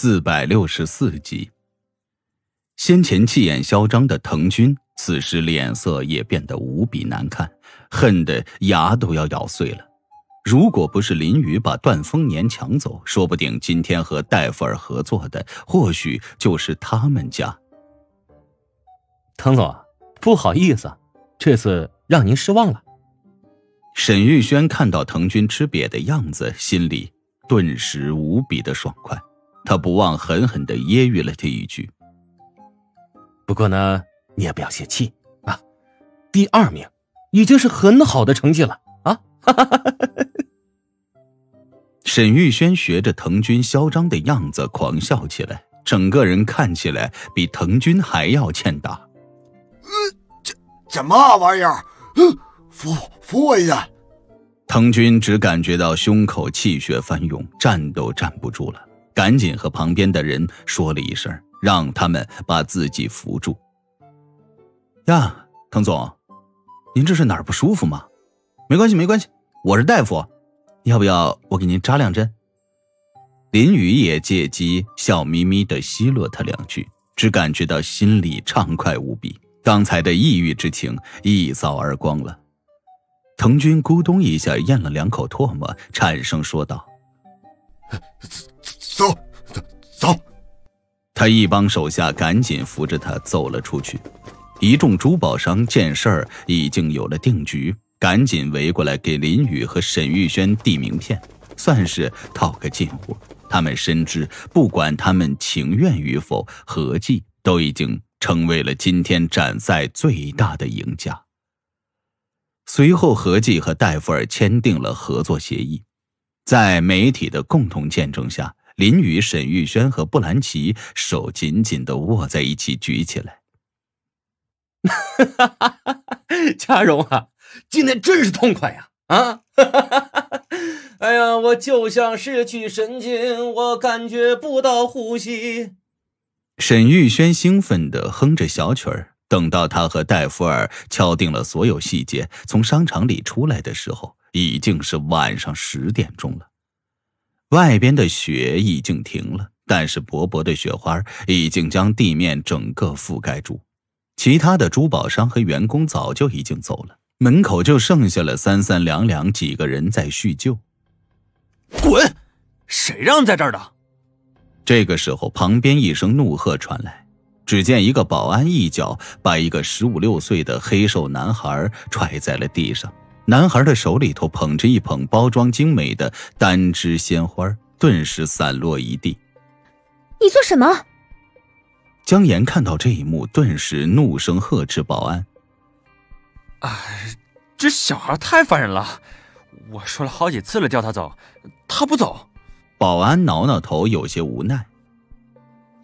四百六十四集。先前气焰嚣张的藤军，此时脸色也变得无比难看，恨得牙都要咬碎了。如果不是林雨把段丰年抢走，说不定今天和戴夫尔合作的，或许就是他们家。滕总，不好意思，这次让您失望了。沈玉轩看到藤军吃瘪的样子，心里顿时无比的爽快。他不忘狠狠的揶揄了他一句。不过呢，你也不要泄气啊，第二名已经是很好的成绩了啊！沈玉轩学着藤军嚣张的样子狂笑起来，整个人看起来比藤军还要欠打。呃，这这嘛玩意儿？嗯，扶扶我一下。藤军只感觉到胸口气血翻涌，站都站不住了。赶紧和旁边的人说了一声，让他们把自己扶住。呀，滕总，您这是哪儿不舒服吗？没关系，没关系，我是大夫，要不要我给您扎两针？林雨也借机笑眯眯的奚落他两句，只感觉到心里畅快无比，刚才的抑郁之情一扫而光了。滕军咕咚一下咽了两口唾沫，颤声说道。走走走！他一帮手下赶紧扶着他走了出去。一众珠宝商见事儿已经有了定局，赶紧围过来给林雨和沈玉轩递名片，算是套个近乎。他们深知，不管他们情愿与否，合计都已经成为了今天展赛最大的赢家。随后，合计和戴夫尔签订了合作协议，在媒体的共同见证下。林雨、沈玉轩和布兰奇手紧紧的握在一起，举起来。嘉荣啊，今天真是痛快呀！啊，哎呀，我就像失去神经，我感觉不到呼吸。沈玉轩兴奋的哼着小曲儿。等到他和戴夫尔敲定了所有细节，从商场里出来的时候，已经是晚上十点钟了。外边的雪已经停了，但是薄薄的雪花已经将地面整个覆盖住。其他的珠宝商和员工早就已经走了，门口就剩下了三三两两几个人在叙旧。滚！谁让在这儿的？这个时候，旁边一声怒喝传来，只见一个保安一脚把一个十五六岁的黑瘦男孩踹在了地上。男孩的手里头捧着一捧包装精美的单枝鲜花，顿时散落一地。你做什么？江岩看到这一幕，顿时怒声呵斥保安：“哎，这小孩太烦人了！我说了好几次了，叫他走，他不走。”保安挠挠头，有些无奈：“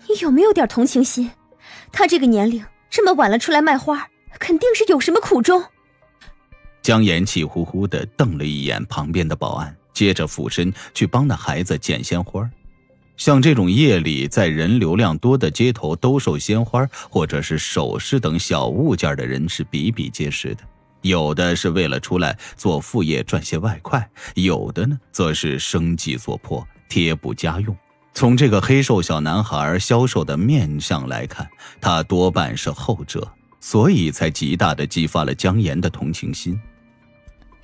你有没有点同情心？他这个年龄，这么晚了出来卖花，肯定是有什么苦衷。”江岩气呼呼的瞪了一眼旁边的保安，接着俯身去帮那孩子捡鲜花。像这种夜里在人流量多的街头兜售鲜花或者是首饰等小物件的人是比比皆是的。有的是为了出来做副业赚些外快，有的呢则是生计所迫贴补家用。从这个黑瘦小男孩销售的面相来看，他多半是后者，所以才极大的激发了江岩的同情心。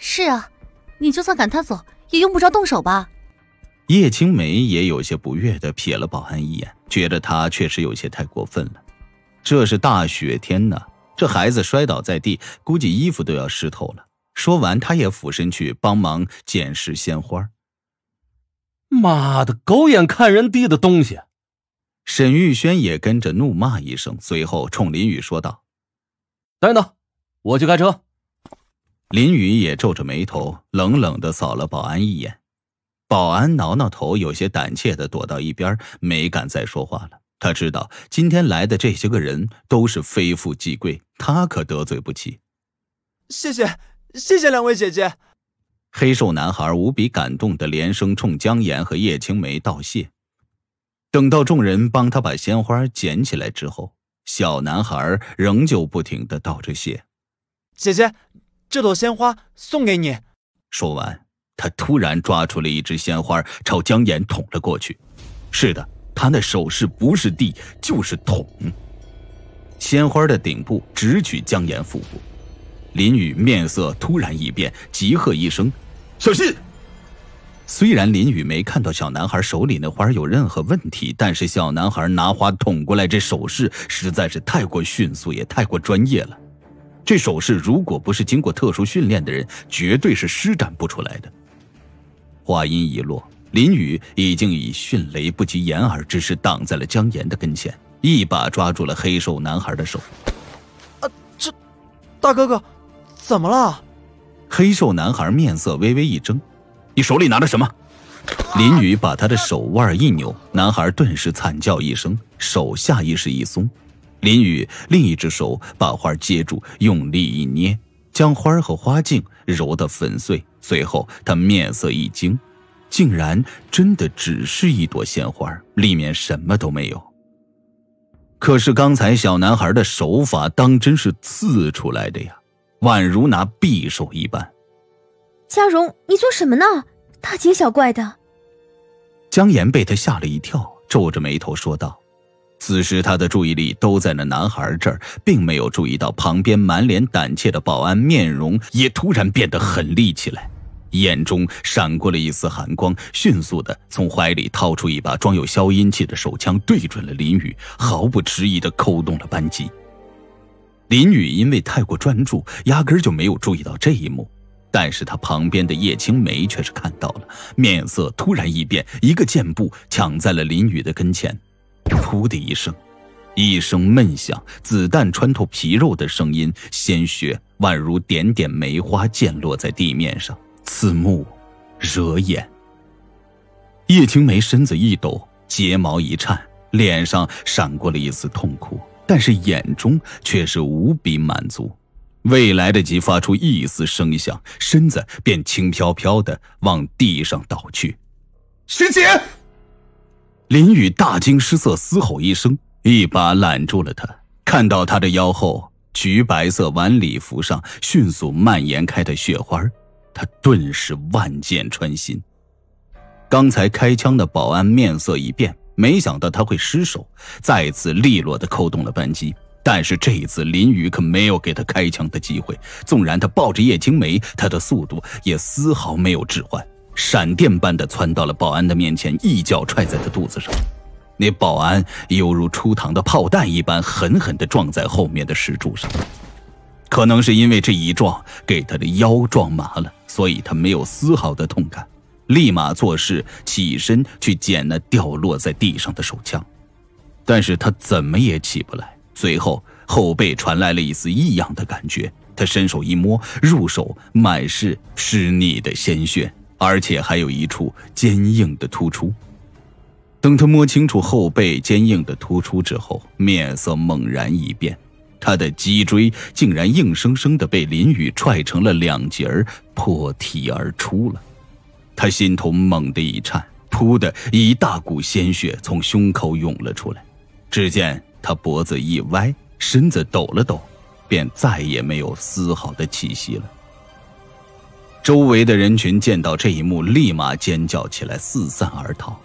是啊，你就算赶他走，也用不着动手吧？叶青梅也有些不悦的瞥了保安一眼，觉得他确实有些太过分了。这是大雪天呢，这孩子摔倒在地，估计衣服都要湿透了。说完，他也俯身去帮忙捡拾鲜花。妈的，狗眼看人低的东西！沈玉轩也跟着怒骂一声，随后冲林雨说道：“等等，我去开车。”林雨也皱着眉头，冷冷的扫了保安一眼。保安挠挠头，有些胆怯的躲到一边，没敢再说话了。他知道今天来的这些个人都是非富即贵，他可得罪不起。谢谢，谢谢两位姐姐。黑瘦男孩无比感动的连声冲江岩和叶青梅道谢。等到众人帮他把鲜花捡起来之后，小男孩仍旧不停的道着谢。姐姐。这朵鲜花送给你。说完，他突然抓出了一支鲜花，朝江岩捅了过去。是的，他那手势不是递就是捅。鲜花的顶部直取江岩腹部，林雨面色突然一变，急喝一声：“小心！”虽然林雨没看到小男孩手里那花有任何问题，但是小男孩拿花捅过来，这手势实在是太过迅速，也太过专业了。这手势如果不是经过特殊训练的人，绝对是施展不出来的。话音一落，林雨已经以迅雷不及掩耳之势挡在了江岩的跟前。一把抓住了黑瘦男孩的手，啊，这，大哥哥，怎么了？黑瘦男孩面色微微一怔，你手里拿的什么？林雨把他的手腕一扭，男孩顿时惨叫一声，手下意识一松。林雨另一只手把花接住，用力一捏，将花和花茎揉得粉碎。随后他面色一惊，竟然真的只是一朵鲜花，里面什么都没有。可是刚才小男孩的手法当真是刺出来的呀，宛如拿匕首一般。嘉荣，你做什么呢？大惊小怪的。江岩被他吓了一跳，皱着眉头说道：“此时他的注意力都在那男孩这儿，并没有注意到旁边满脸胆怯的保安面容也突然变得狠厉起来。”眼中闪过了一丝寒光，迅速的从怀里掏出一把装有消音器的手枪，对准了林雨，毫不迟疑的扣动了扳机。林雨因为太过专注，压根就没有注意到这一幕，但是他旁边的叶青梅却是看到了，面色突然一变，一个箭步抢在了林雨的跟前，噗的一声，一声闷响，子弹穿透皮肉的声音，鲜血宛如点点梅花溅落在地面上。刺目，惹眼。叶青梅身子一抖，睫毛一颤，脸上闪过了一丝痛苦，但是眼中却是无比满足。未来得及发出一丝声响，身子便轻飘飘的往地上倒去。师姐，林雨大惊失色，嘶吼一声，一把揽住了他。看到他的腰后橘白色晚礼服上迅速蔓延开的血花。他顿时万箭穿心。刚才开枪的保安面色一变，没想到他会失手，再次利落的扣动了扳机。但是这一次，林雨可没有给他开枪的机会。纵然他抱着叶青梅，他的速度也丝毫没有置换，闪电般的窜到了保安的面前，一脚踹在他肚子上。那保安犹如出膛的炮弹一般，狠狠的撞在后面的石柱上。可能是因为这一撞给他的腰撞麻了，所以他没有丝毫的痛感，立马做事起身去捡那掉落在地上的手枪，但是他怎么也起不来。随后后背传来了一丝异样的感觉，他伸手一摸，入手满是湿腻的鲜血，而且还有一处坚硬的突出。等他摸清楚后背坚硬的突出之后，面色猛然一变。他的脊椎竟然硬生生的被林雨踹成了两截儿，破体而出了。他心头猛地一颤，噗的一大股鲜血从胸口涌了出来。只见他脖子一歪，身子抖了抖，便再也没有丝毫的气息了。周围的人群见到这一幕，立马尖叫起来，四散而逃。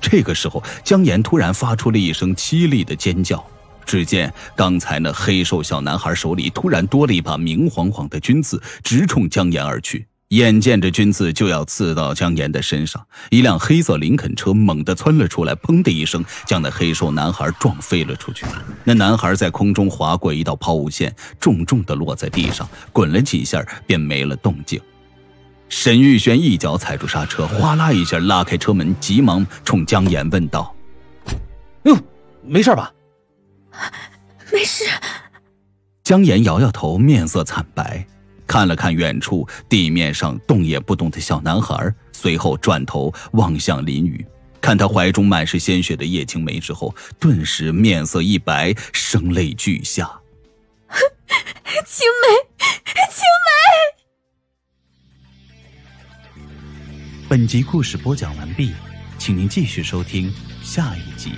这个时候，江岩突然发出了一声凄厉的尖叫。只见刚才那黑瘦小男孩手里突然多了一把明晃晃的军刺，直冲江岩而去。眼见着军刺就要刺到江岩的身上，一辆黑色林肯车猛地窜了出来，砰的一声将那黑瘦男孩撞飞了出去。那男孩在空中划过一道抛物线，重重的落在地上，滚了几下便没了动静。沈玉轩一脚踩住刹车，哗啦一下拉开车门，急忙冲江岩问道：“哟，没事吧？”“没事。”江岩摇摇头，面色惨白，看了看远处地面上动也不动的小男孩，随后转头望向林雨，看他怀中满是鲜血的叶青梅之后，顿时面色一白，声泪俱下：“青梅，青梅。”本集故事播讲完毕，请您继续收听下一集。